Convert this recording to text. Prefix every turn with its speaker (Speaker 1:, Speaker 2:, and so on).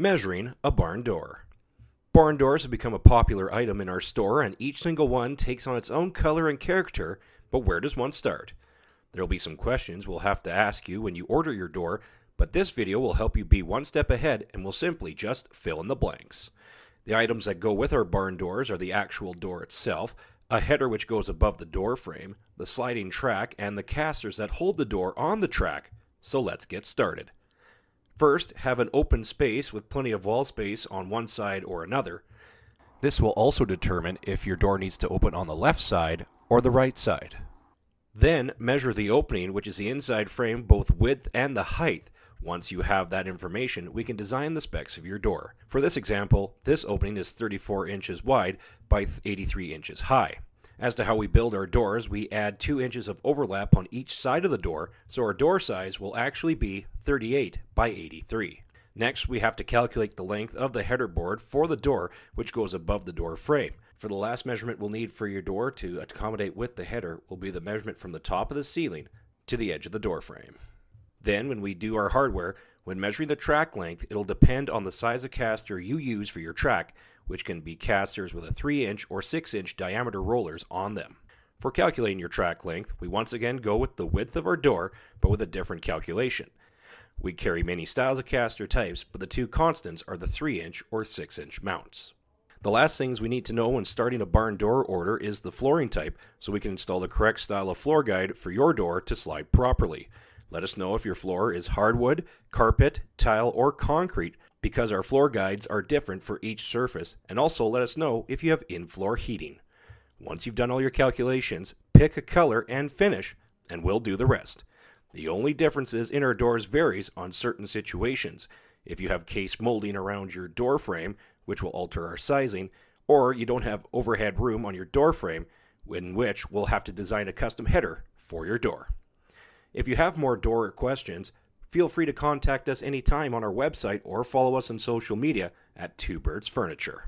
Speaker 1: Measuring a barn door. Barn doors have become a popular item in our store, and each single one takes on its own color and character, but where does one start? There will be some questions we'll have to ask you when you order your door, but this video will help you be one step ahead and will simply just fill in the blanks. The items that go with our barn doors are the actual door itself, a header which goes above the door frame, the sliding track, and the casters that hold the door on the track. So let's get started. First, have an open space with plenty of wall space on one side or another. This will also determine if your door needs to open on the left side or the right side. Then, measure the opening, which is the inside frame, both width and the height. Once you have that information, we can design the specs of your door. For this example, this opening is 34 inches wide by 83 inches high. As to how we build our doors, we add 2 inches of overlap on each side of the door, so our door size will actually be 38 by 83. Next, we have to calculate the length of the header board for the door, which goes above the door frame. For the last measurement we'll need for your door to accommodate with the header will be the measurement from the top of the ceiling to the edge of the door frame. Then, when we do our hardware, when measuring the track length, it'll depend on the size of caster you use for your track, which can be casters with a 3 inch or 6 inch diameter rollers on them. For calculating your track length, we once again go with the width of our door, but with a different calculation. We carry many styles of caster types, but the two constants are the 3 inch or 6 inch mounts. The last things we need to know when starting a barn door order is the flooring type, so we can install the correct style of floor guide for your door to slide properly. Let us know if your floor is hardwood, carpet, tile, or concrete because our floor guides are different for each surface, and also let us know if you have in-floor heating. Once you've done all your calculations, pick a color and finish, and we'll do the rest. The only differences in our doors varies on certain situations. If you have case molding around your door frame, which will alter our sizing, or you don't have overhead room on your door frame, in which we'll have to design a custom header for your door. If you have more door questions, Feel free to contact us anytime on our website or follow us on social media at Two Birds Furniture.